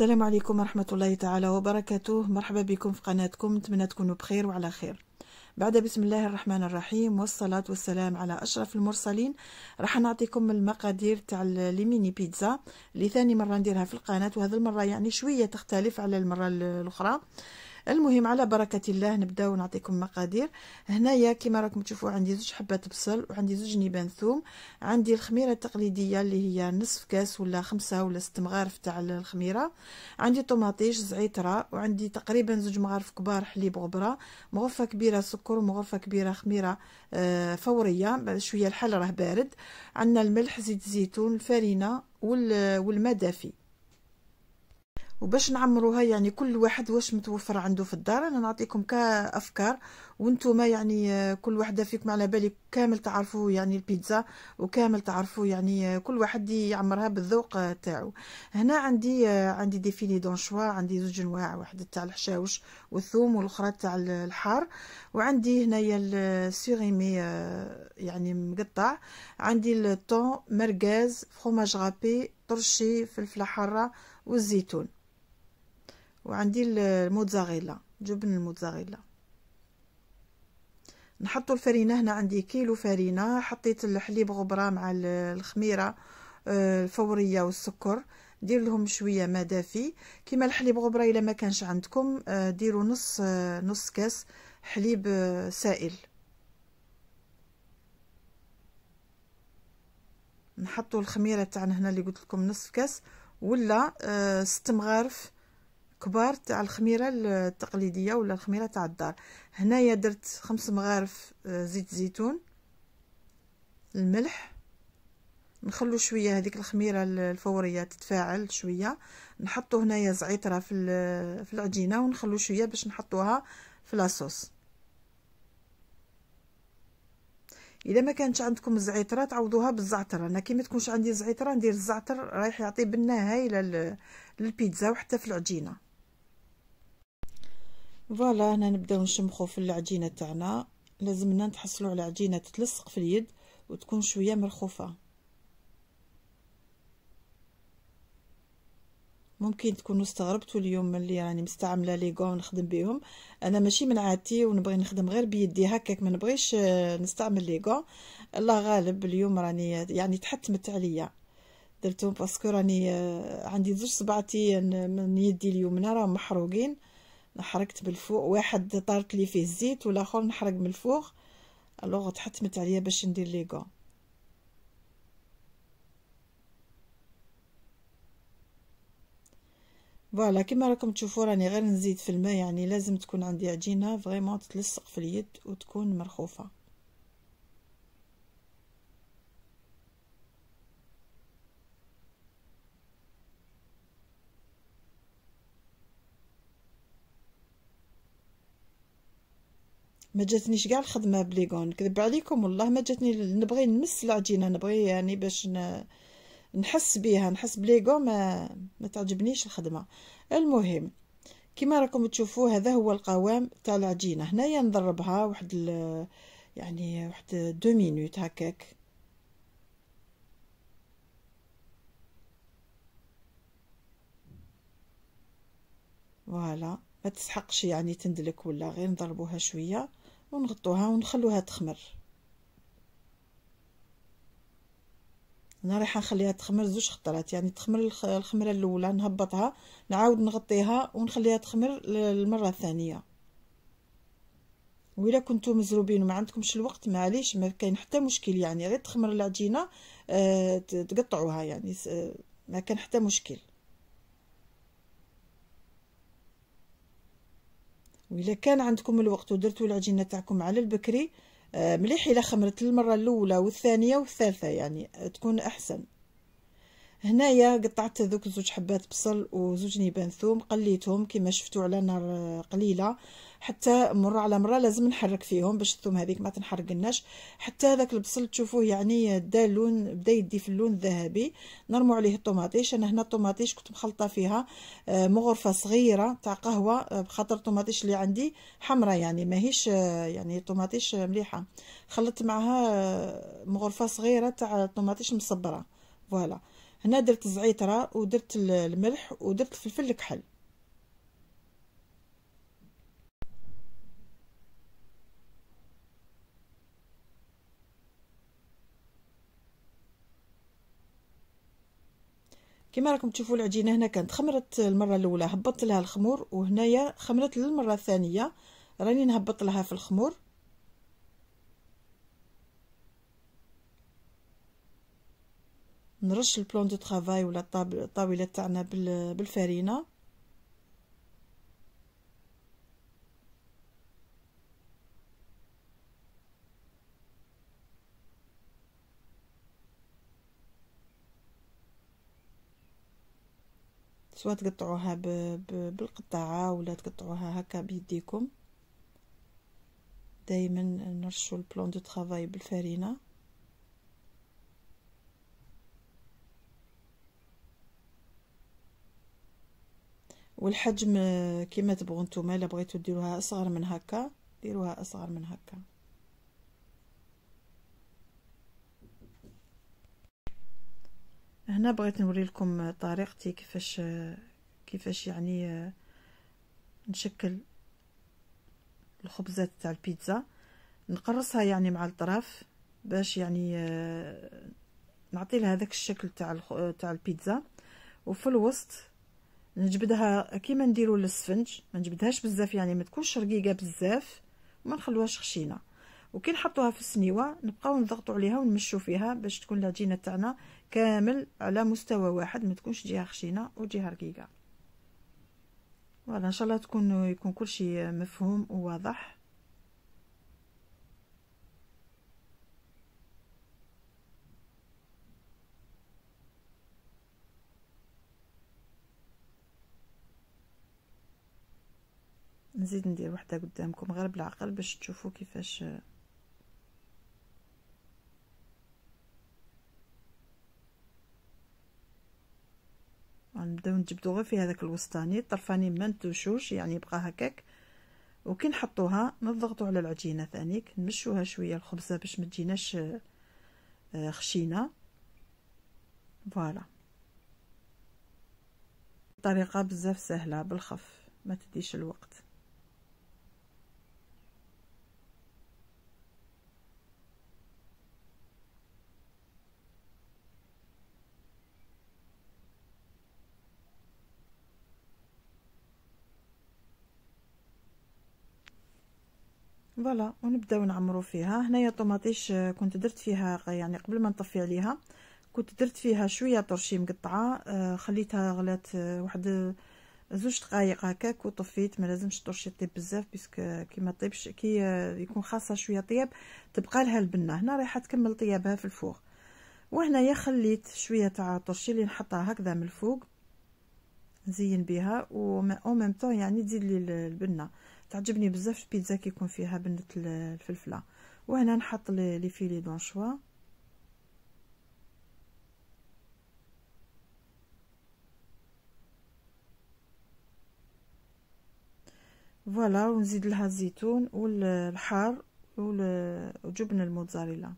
السلام عليكم ورحمة الله تعالى وبركاته. مرحبا بكم في قناتكم. نتمنى تكونوا بخير وعلى خير. بعد بسم الله الرحمن الرحيم والصلاة والسلام على أشرف المرسلين راح نعطيكم المقادير تاع الميني بيتزا اللي ثاني مرة نديرها في القناة وهذه المرة يعني شوية تختلف على المرة الأخرى. المهم على بركة الله نبداو نعطيكم مقادير. هنايا كما راكم تشوفوا عندي زوج حبات بصل وعندي زوج نيبان ثوم. عندي الخميرة التقليدية اللي هي نصف كاس ولا خمسة ولا ست مغارف تاع الخميرة. عندي طوماطيش زعتره وعندي تقريبا زوج مغارف كبار حليب غبرة. مغرفة كبيرة سكر ومغرفة كبيرة خميرة آه، فورية شوية الحل راه بارد. عندنا الملح زيت الزيتون الفرينة والماء دافي. وباش نعمروها يعني كل واحد واش متوفر عنده في الدار. أنا نعطيكم كأفكار. وأنتم يعني كل وحده فيكم على بالي كامل تعرفوا يعني البيتزا وكامل تعرفوا يعني كل واحد يعمرها بالذوق تاعو. هنا عندي عندي دي فيلي دون شوا عندي زوج انواع واحدة تاع الحشاوش والثوم والأخرى تاع الحار. وعندي هنايا السيغيمي يعني مقطع. عندي الطون مرغاز فروماج غابي طرشي فلفلة حارة والزيتون. وعندي الموتزاريلا جبن الموتزاريلا. نحطوا الفرينة هنا عندي كيلو فرينة حطيت الحليب غبرة مع الخميرة آه، الفورية والسكر. دير لهم شوية ما دافي. كيما الحليب غبرة إلا ما كانش عندكم آه، ديروا نص آه، نص كاس حليب سائل. نحطوا الخميرة تاعنا هنا اللي قلت لكم نصف كاس ولا ست مغارف كبار تاع الخميرة التقليدية ولا الخميرة تاع الدار. هنايا درت خمس مغارف آه، زيت زيتون الملح. نخلو شوية هذيك الخميرة الفورية تتفاعل شوية. نحطو هنايا زعتره في في العجينة ونخلو شوية باش نحطوها في لاصوص إذا ما كانش عندكم الزعتره تعوضوها بالزعتر. أنا كي ما تكونش عندي زعتره ندير الزعتر رايح يعطي بنه هايله للبيتزا وحتى في العجينة. فوالا هنا نبداو نشمخو في العجينة تاعنا. لازمنا نتحصلوا على عجينة تتلصق في اليد وتكون شوية مرخوفة. ممكن تكونوا استغربتوا اليوم اللي راني مستعملة ليغو ونخدم بهم أنا ماشي من عادتي ونبغي نخدم غير بيدي هكاك ما نبغيش آه، نستعمل ليغو الله غالب اليوم راني يعني تحتمت عليا. درتهم parce que راني آه، عندي زوج صبعتي من يدي اليمنى راهم محروقين. حركت بالفوق واحد طارت لي فيه الزيت والآخر نحرق من الفوق. alors تحتمت عليا باش ندير les gants voilà كما راكم تشوفوا راني غير نزيد في الماء يعني لازم تكون عندي عجينة vraiment تتلصق في اليد وتكون مرخوفة. ما جاتنيش كاع الخدمة ب les gants نكذب عليكم والله ما جاتني نبغي نمس العجينه نبغي يعني باش نحس بها نحس بليغو ما ما تعجبنيش الخدمة. المهم كما راكم تشوفوا هذا هو القوام تاع العجينة. هنايا نضربها واحد يعني واحد deux minutes هكاك. فوالا. ما تسحقش يعني تندلك ولا غير نضربوها شوية. ونغطوها ونخلوها تخمر. أنا رايحة نخليها تخمر زوج خطرات يعني تخمر الخمرة الأولى نهبطها نعاود نغطيها ونخليها تخمر المره الثانية. وإلا كنتو مزروبين وما عندكمش الوقت معليش ما كاين حتى مشكل يعني غير تخمر العجينة أه تقطعوها يعني ما كان حتى مشكل. وإلا كان عندكم الوقت ودرتوا العجينة تاعكم على البكري آه، مليح الا خمرت المرة الأولى والثانية والثالثة يعني تكون أحسن. هنايا قطعت ذوك زوج حبات بصل وزوج نيبان ثوم قليتهم كما شفتوا على نار قليلة. حتى مرة على مرة لازم نحرك فيهم باش الثوم هذيك ما تنحرقناش. حتى هذاك البصل تشوفوه يعني دا اللون بدا يدي في اللون الذهبي. نرمو عليه الطوماطيش. أنا هنا الطوماطيش كنت مخلطة فيها آه، مغرفة صغيرة تاع قهوة آه، بخاطر الطوماطيش اللي عندي حمراء يعني ماهيش آه، يعني طوماطيش مليحة. خلطت معها مغرفة صغيرة تاع الطوماطيش مصبرة. فوالا. هنا درت زعيترة ودرت الملح ودرت فلفل الكحل. كما راكم تشوفوا العجينة هنا كانت خمرت المرة الأولى هبطت لها الخمور وهنايا خمرت للمرة الثانية. راني نهبط لها في الخمور. نرش البلون دو طرافاي ولا الطاولة تاعنا بالفرينه سواء تقطعوها بالقطاعه ولا تقطعوها هكا بيديكم. دائما نرشوا البلون دو طرافاي بالفرينة. والحجم كما تبغوا نتوما إلا بغيتو ديروها أصغر من هكا ديروها أصغر من هكا. هنا بغيت نوري لكم طريقتي كيفاش كيفاش يعني نشكل الخبزات تاع البيتزا. نقرصها يعني مع الطرف باش يعني نعطي لها هذاك الشكل تاع تاع البيتزا. وفي الوسط نجبدها كيما نديرو للسفنج ما نجبدهاش بزاف يعني ما تكونش رقيقة بزاف وما نخلوهاش خشينة. وكي نحطوها في السنيوة نبقاو نضغطوا عليها ونمشوا فيها باش تكون العجينه تاعنا كامل على مستوى واحد ما تكونش جهة خشينة وجهه رقيقة. فوالا إن شاء الله تكون يكون كل شيء مفهوم وواضح. نزيد ندير وحدة قدامكم غير بالعقل باش تشوفوا كيفاش نبداو نجبدو غير في هذاك الوسطاني الطرفاني ما نتوشوش يعني يبقى هكاك. وكي نحطوها نضغطوا على العجينة ثانيك نمشوها شوية الخبزة باش ما تجيناش آه، خشينة. فوالا. طريقه بزاف سهلة بالخف ما تديش الوقت. voilà ونبداو نعمرو فيها. هنايا طوماطيش آه، كنت درت فيها يعني قبل ما نطفي عليها كنت درت فيها شوية طرشي مقطعة آه، خليتها غلات آه، واحد زوج دقائق هكاك وطفيت. ما لازمش الطرشي طيب بزاف parce que كي ما طيبش كي يكون خاصة شوية طياب تبقى لها البنة. هنا رايحه تكمل طيابها في ال four وهنايا خليت شوية تاع طرشي اللي نحطها هكذا من الفوق نزين بها و même temps يعني تزيد لي البنة. تعجبني بزاف البيتزا كيكون فيها بنة الفلفلة. وهنا نحط لي فيلي دونشوا فوالا ونزيد لها الزيتون والحار وجبن الموتزاريلا.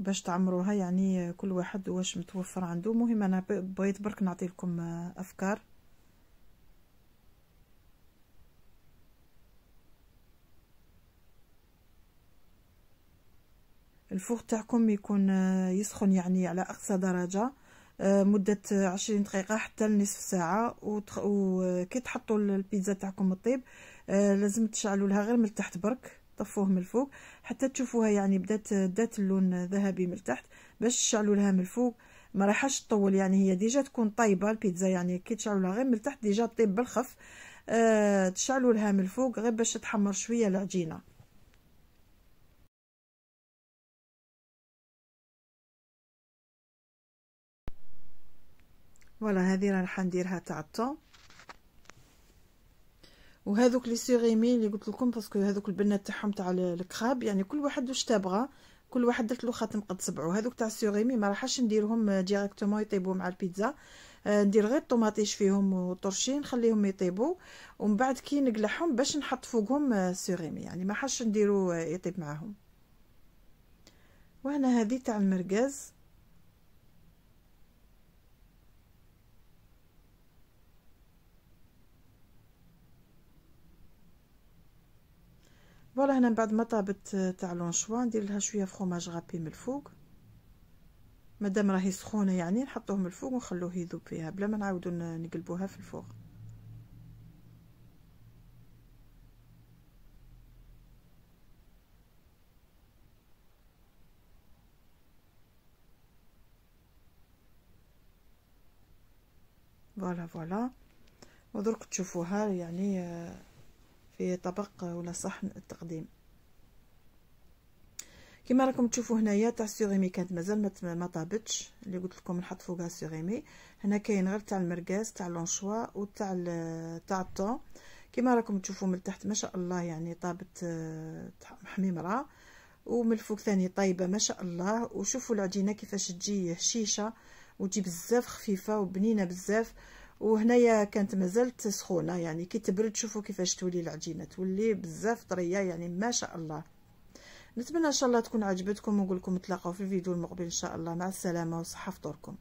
باش تعمروها يعني كل واحد واش متوفر عنده. مهم أنا بغيت برك نعطي لكم أفكار. الفوغ تاعكم يكون يسخن يعني على أقصى درجة مدة عشرين دقيقة حتى لنصف ساعة وكي تحطوا البيتزا تاعكم الطيب لازم تشعلوا لها غير من التحت برك. طفوه من الفوق حتى تشوفوها يعني بدات دات اللون ذهبي من التحت باش تشعلوا لها من الفوق. ما رايحاش تطول يعني هي déjà تكون طايبة البيتزا يعني كي تشعلوا لها غير من التحت déjà طيب بالخف. آه تشعلوا لها من الفوق غير باش تحمر شوية العجينة. voilà هذه راح نديرها تاع الطون. وهذوك les surimi اللي قلت لكم parce que هذوك البنات تاعهم تاع ال crabe يعني كل واحد واش تبغى كل واحد درت له خاتم قد صبعو هذوك تاع ال surimi ما راحش نديرهم directement يطيبوا مع البيتزا ندير غير الطوماطيش فيهم وطرشين نخليهم يطيبوا ومن بعد كي نقلعهم باش نحط فوقهم surimi يعني ما راحش نديرو يطيب معاهم وهنا هذه تاع المرقاز voilà هنا من بعد ما طابت تاع l'anchois ندير لها شوية fromage râpé من الفوق. مادام راهي سخونة يعني نحطوه من الفوق ونخلوه يذوب فيها بلا ما نعاودو نقلبوها في ال four. voilà voilà. ودرك تشوفوها يعني آه، في طبق ولا صحن التقديم. كما راكم تشوفوا هنايا تاع السيغيمي كانت مازال ما طابتش. اللي قلت لكم نحط فوقها السيغيمي. هنا كاين غير تاع المرقاز تاع لونشوا وتاع تاع الطون. كما راكم تشوفوا من تحت ما شاء الله يعني طابت محميمره ومن الفوق ثاني طيبه ما شاء الله. وشوفوا العجينة كيفاش تجي هشيشه وتجي بزاف خفيفة وبنينة بزاف. وهنايا كانت مازالت سخونة يعني كي تبرد شوفوا كيفاش تولي العجينة تولي بزاف طرية يعني ما شاء الله. نتمنى إن شاء الله تكون عجبتكم ونقول لكم نتلاقاو في الفيديو المقبل إن شاء الله. مع السلامة وصحة فطوركم.